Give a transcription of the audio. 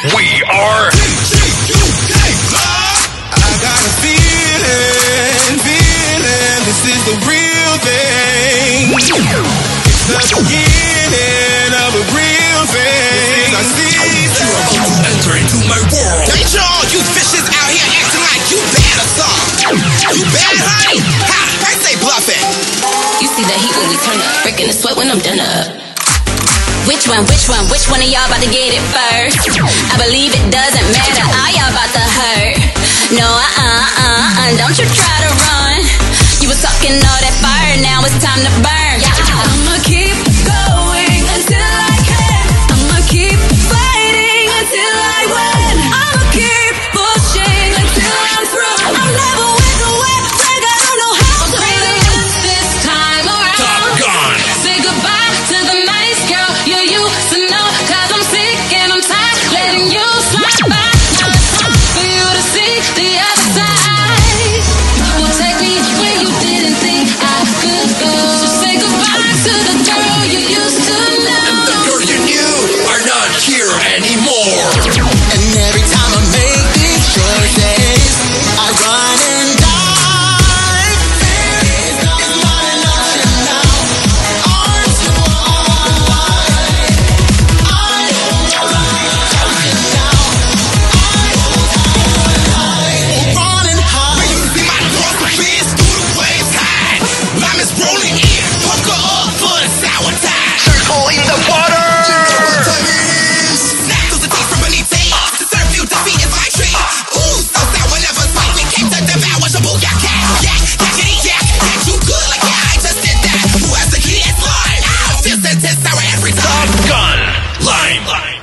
What's up, Juice? We are I got a feeling, feeling this is the real thing. It's the beginning of a real thing. I see you enter into my world. Ain't y'all you fishes out here acting like you bad or something? You bad, honey? Ha! I say bluffing. You see the heat when we turn up, breaking the sweat when I'm done up. Which one, which one, which one of y'all about to get it first? I believe it doesn't matter, all y'all about to hurt. No, uh, uh, uh, don't you try to run. You was talking all that fire, now it's time to burn. this hour every time. Top Gun Lime. Lime.